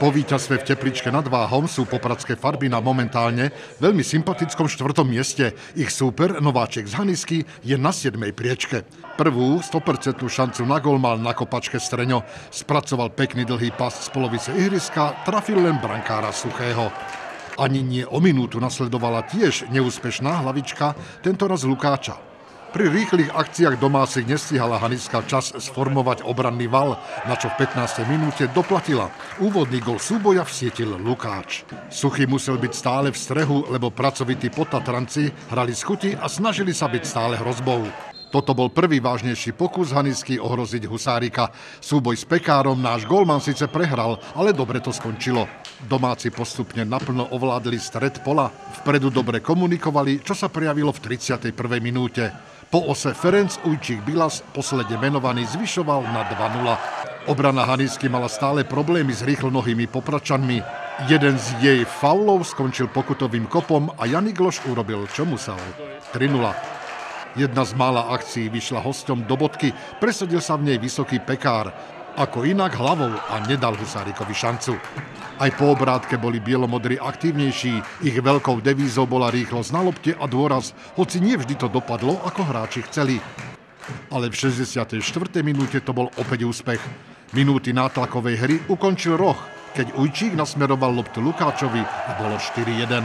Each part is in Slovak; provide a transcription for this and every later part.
Po víťazstve v Tepličke nad Váhom sú popradské farby na momentálne veľmi sympatickom štvrtom mieste. Ich súper, nováček z Hanisky, je na 7. priečke. Prvú 100% šancu na gol mal na kopačke Streňo. Spracoval pekný dlhý pas z polovice ihriska, trafil len brankára Suchého. Ani nie o minútu nasledovala tiež neúspešná hlavička, tentoraz Lukáča. Pri rýchlych akciách domácich nestihala Haniska čas sformovať obranný val, na čo v 15. minúte doplatila. Úvodný gol súboja vsietil Lukáč. Suchy musel byť stále v strehu, lebo pracovití potatranci hrali skuty a snažili sa byť stále hrozbou. Toto bol prvý vážnejší pokus Hanisky ohroziť Husárika. Súboj s Pekárom náš golman síce prehral, ale dobre to skončilo. Domáci postupne naplno ovládli stred pola. Vpredu dobre komunikovali, čo sa prejavilo v 31. minúte. Po ose Ferenc Ujčík Bilas, posledne menovaný, zvyšoval na 2-0. Obrana Hanisky mala stále problémy s rýchlonohými popračanmi. Jeden z jej faulov skončil pokutovým kopom a Janik Loš urobil, čo musel. 3-0. Jedna z mála akcií vyšla hostom do bodky, presadil sa v nej vysoký pekár, ako inak hlavou a nedal Husárikovi šancu. Aj po obrátke boli bielomodri aktívnejší, ich veľkou devízou bola rýchlosť na lopte a dôraz, hoci nie vždy to dopadlo, ako hráči chceli. Ale v 64. minúte to bol opäť úspech. Minúty nátlakovej hry ukončil roh, keď Ujčík nasmeroval loptu Lukáčovi a bolo 4-1.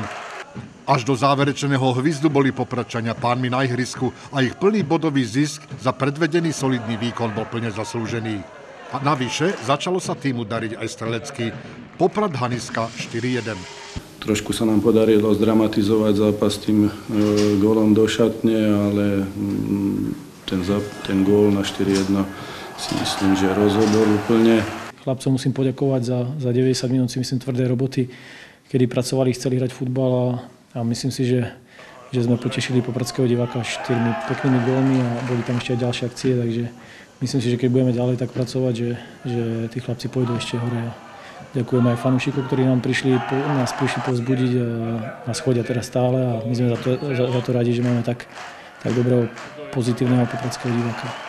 Až do záverečného hvizdu boli popračania pánmi na ihrisku a ich plný bodový zisk za predvedený solidný výkon bol plne zaslúžený. A navyše začalo sa týmu dariť aj strelecky. Poprad Haniska 4-1. Trošku sa nám podarilo zdramatizovať zápas tým e, gólom do šatne, ale mm, ten, ten gól na 4-1 si myslím, že rozhodol úplne. Chlapcom musím poďakovať za, za 90 minút, si myslím, tvrdé roboty, kedy pracovali, chceli hrať futbal a a myslím si, že, že sme potešili popradského diváka štyrmi peknými gólmi a boli tam ešte aj ďalšie akcie, takže myslím si, že keď budeme ďalej tak pracovať, že, že tí chlapci pôjdu ešte hore. Ďakujem aj fanúšikov, ktorí nám prišli, nás prišli povzbudiť a nás chodia teraz stále a my sme za to, za, za to radi, že máme tak, tak dobrého pozitívneho popradského diváka.